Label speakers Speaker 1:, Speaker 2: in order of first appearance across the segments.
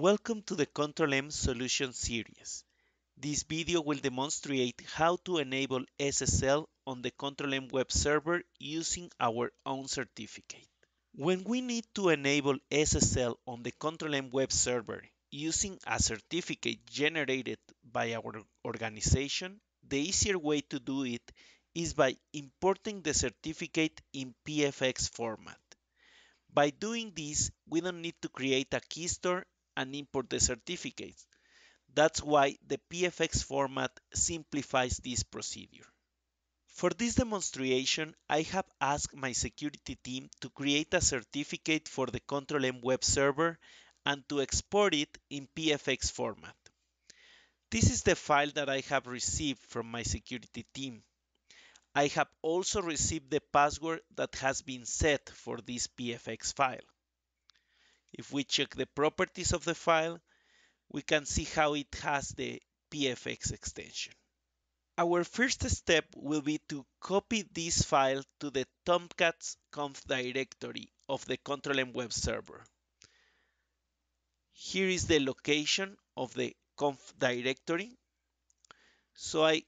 Speaker 1: Welcome to the Control M Solution series. This video will demonstrate how to enable SSL on the Control M web server using our own certificate. When we need to enable SSL on the Control M web server using a certificate generated by our organization, the easier way to do it is by importing the certificate in PFX format. By doing this, we don't need to create a key store and import the certificates. That's why the PFX format simplifies this procedure. For this demonstration, I have asked my security team to create a certificate for the Control M web server and to export it in PFX format. This is the file that I have received from my security team. I have also received the password that has been set for this PFX file. If we check the properties of the file, we can see how it has the PFX extension. Our first step will be to copy this file to the Tomcats conf directory of the Control M web server. Here is the location of the conf directory. So I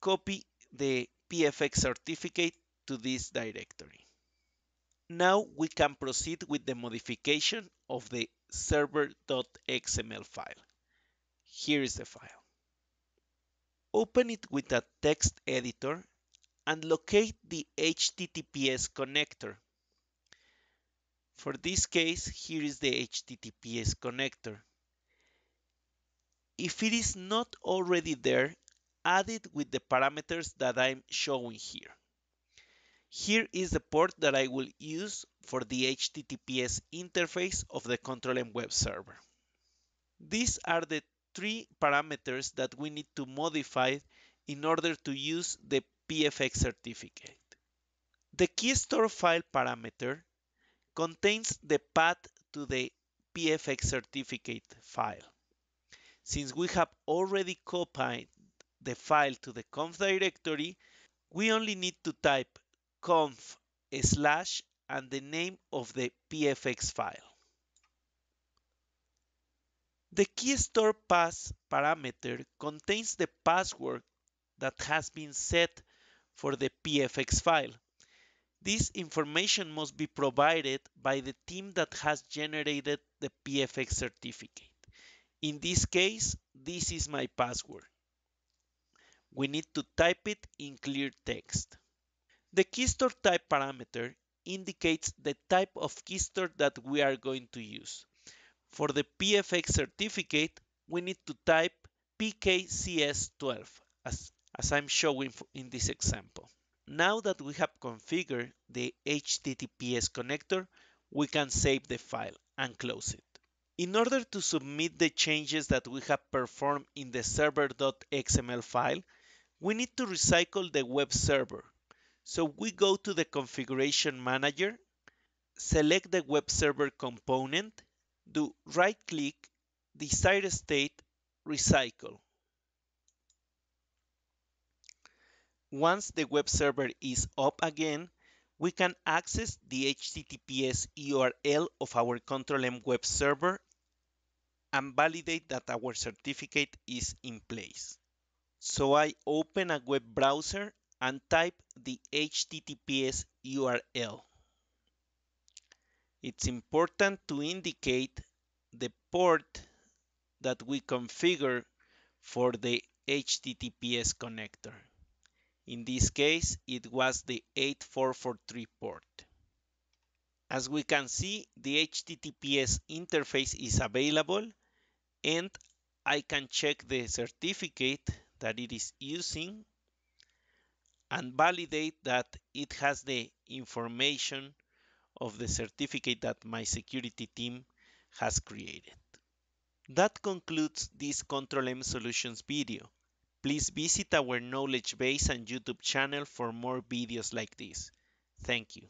Speaker 1: copy the PFX certificate to this directory. Now we can proceed with the modification of the server.xml file. Here is the file. Open it with a text editor and locate the HTTPS connector. For this case, here is the HTTPS connector. If it is not already there, add it with the parameters that I'm showing here. Here is the port that I will use for the HTTPS interface of the Control M web server. These are the three parameters that we need to modify in order to use the PFX certificate. The key store file parameter contains the path to the PFX certificate file. Since we have already copied the file to the conf directory, we only need to type conf slash and the name of the PFX file. The key store pass parameter contains the password that has been set for the PFX file. This information must be provided by the team that has generated the PFX certificate. In this case, this is my password. We need to type it in clear text. The keystore type parameter indicates the type of keystore that we are going to use. For the PFX certificate, we need to type PKCS12 as, as I'm showing in this example. Now that we have configured the HTTPS connector, we can save the file and close it. In order to submit the changes that we have performed in the server.xml file, we need to recycle the web server so we go to the configuration manager, select the web server component, do right click, desired state, recycle. Once the web server is up again, we can access the HTTPS URL of our Control M web server and validate that our certificate is in place. So I open a web browser and type the HTTPS URL. It's important to indicate the port that we configure for the HTTPS connector. In this case, it was the 8443 port. As we can see, the HTTPS interface is available and I can check the certificate that it is using and validate that it has the information of the certificate that my security team has created. That concludes this Control M Solutions video. Please visit our knowledge base and YouTube channel for more videos like this. Thank you.